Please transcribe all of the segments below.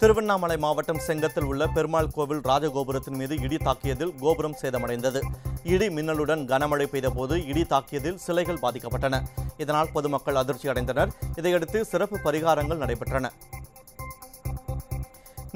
திருவண்ணாமலை மாவட்டம் செங்கத்தில் உள்ள பெருமாள் கோவில் ராஜகோபுரத்தின் மீது இடி தாக்கியதில் கோபுரம் சேதமடைந்தது. இடி மின்னலுடன் கனமழை பெய்தபோது இடி தாக்கியதில் சிலைகள் பாதிக்கப்பட்டன. இதனால் பொதுமக்கள் அதிர்ச்சி அடைந்தனர் இதையடுத்து சிறப்பு பரிகாரங்கள் நடைபெற்றன.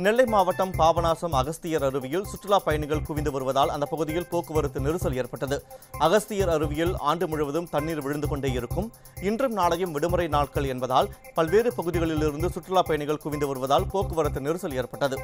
நெல்லை மாவட்டம் பாபநாசம் அகஸ்தியர் அருவியில் சுற்றுலா பயணிகள் குவிந்து வருவதால் அந்த பகுதியில் போக்குவரத்து நெரிசல் ஏற்பட்டது. அகஸ்தியர் அருவியில் ஆண்டு முழுவதும் தண்ணீர் விழுந்து கொண்டே இருக்கும். இன்றும் நாளையும் விடுமுறை நாட்கள் என்பதால் பல்வேறு பகுதிகளிலிருந்து சுற்றுலா பயணிகள் குவிந்து வருவதால் போக்குவரத்து நெரிசல் ஏற்பட்டது.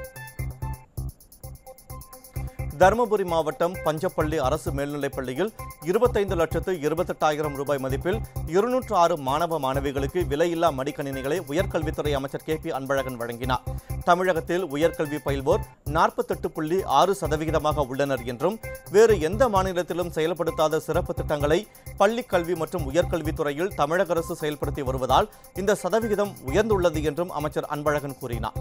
தருமபுரி மாவட்டம் பஞ்சப்பள்ளி அரசு மேல்நிலைப் பள்ளியில் இருபத்தைந்து லட்சத்து இருபத்தெட்டாயிரம் ரூபாய் மதிப்பில் இருநூற்று ஆறு மாணவ மாணவிகளுக்கு விலையில்லா மடிக்கணினிகளை உயர்கல்வித்துறை அமைச்சர் கே பி அன்பழகன் வழங்கினார். தமிழகத்தில் உயர்கல்வி பயில்வோர் நாற்பத்தெட்டு புள்ளி ஆறு சதவிகிதமாக உள்ளனர் என்றும் வேறு எந்த மாநிலத்திலும் செயல்படுத்தாத சிறப்பு திட்டங்களை பள்ளிக் கல்வி மற்றும் உயர்கல்வித்துறையில் தமிழக அரசு செயல்படுத்தி வருவதால் இந்த சதவிகிதம் உயர்ந்துள்ளது என்றும் அமைச்சர் அன்பழகன் கூறினார்.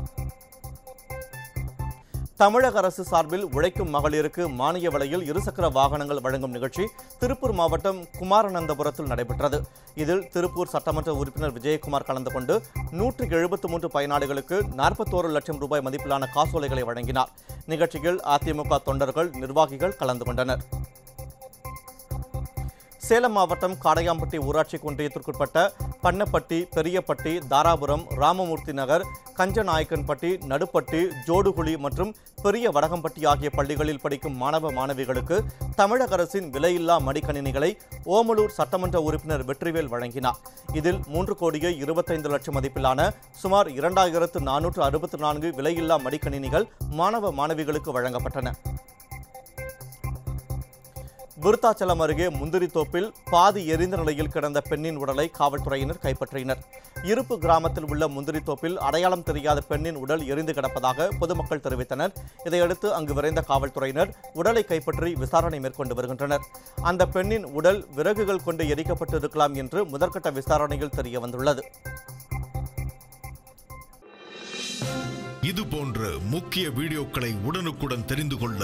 தமிழக அரசு சார்பில் உழைக்கும் மகளிருக்கு மானிய விலையில் இருசக்கர வாகனங்கள் வழங்கும் நிகழ்ச்சி திருப்பூர் மாவட்டம் குமாரநந்தபுரத்தில் நடைபெற்றது. இதில் திருப்பூர் சட்டமன்ற உறுப்பினர் விஜயகுமார் கலந்து கொண்டு நூற்று எழுபத்து மூன்று பயனாளிகளுக்கு நாற்பத்தோரு லட்சம் ரூபாய் மதிப்பிலான காசோலைகளை வழங்கினார். நிகழ்ச்சியில் அதிமுக தொண்டர்கள் நிர்வாகிகள் கலந்து கொண்டனர். சேலம் மாவட்டம் காடையாம்பட்டி ஊராட்சி ஒன்றியத்திற்குட்பட்ட பண்ணப்பட்டி பெரியப்பட்டி தாராபுரம் ராமமூர்த்தி நகர் கஞ்சநாயக்கன்பட்டி நடுப்பட்டி ஜோடுகுழி மற்றும் பெரிய வடகம்பட்டி ஆகிய பள்ளிகளில் படிக்கும் மாணவ மாணவிகளுக்கு தமிழக அரசின் விலையில்லா மடிக்கணினிகளை ஓமலூர் சட்டமன்ற உறுப்பினர் வெற்றிவேல் வழங்கினார். இதில் மூன்று கோடியே இருபத்தைந்து லட்சம் மதிப்பிலான சுமார் இரண்டாயிரத்து நானூற்று அறுபத்தி நான்கு விலையில்லா மடிக்கணினிகள் மாணவ மாணவிகளுக்கு வழங்கப்பட்டன. விருத்தாச்சலம் அருகே முந்திரித்தோப்பில் பாதி எரிந்த நிலையில் கிடந்த பெண்ணின் உடலை காவல்துறையினர் கைப்பற்றினர். இருப்பு கிராமத்தில் உள்ள முந்திரித்தோப்பில் அடையாளம் தெரியாத பெண்ணின் உடல் எரிந்து கிடப்பதாக பொதுமக்கள் தெரிவித்தனர். இதையடுத்து அங்கு விரைந்த காவல்துறையினர் உடலை கைப்பற்றி விசாரணை மேற்கொண்டு வருகின்றனர். அந்த பெண்ணின் உடல் விறகுகள் கொண்டு எரிக்கப்பட்டு இருக்கலாம் என்று முதற்கட்ட விசாரணையில் தெரிய வந்துள்ளது இது போன்ற முக்கிய வீடியோக்களை உடனுக்குடன் தெரிந்து கொள்ள